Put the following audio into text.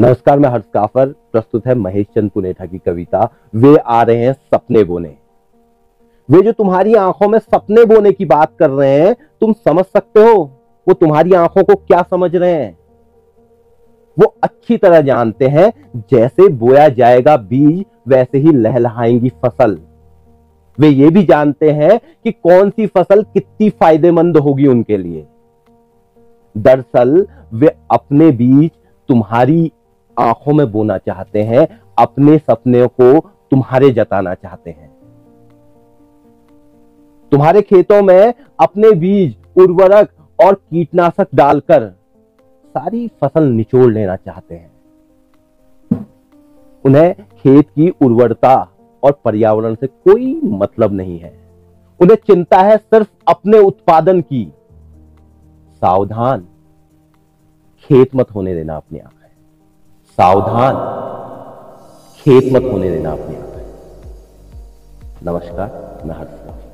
नमस्कार, मैं हर्ष काफर प्रस्तुत है महेश चंद पुनेठा की कविता, वे आ रहे हैं सपने बोने। वे जो तुम्हारी आँखों में सपने बोने की बात कर रहे हैं, तुम समझ सकते हो, वो तुम्हारी आँखों को क्या समझ रहे हैं? वो अच्छी तरह जानते हैं, जैसे बोया जाएगा बीज, वैसे ही लहलहाएँगी फ़सल। वे ये भी जानते हैं कि कौन सी फ़सल कितनी फ़ायदेमंद होगी उनके लिए। दरअसल, वे अपने बीज तुम्हारी आँखों में बोना चाहते हैं, अपने सपने को तुम्हारे जताना चाहते हैं। तुम्हारे खेतों में अपने बीज, उर्वरक और कीटनाशक डालकर सारी फ़सल निचोड़ लेना चाहते हैं। उन्हें खेत की उर्वरता और पर्यावरण से कोई मतलब नहीं है। उन्हें चिंता है सिर्फ़ अपने उत्पादन की। सावधान। खेत मत होने देना अपने आँखें सावधान। खेत मत होने देना अपने आप नमस्कार मैं हर्ष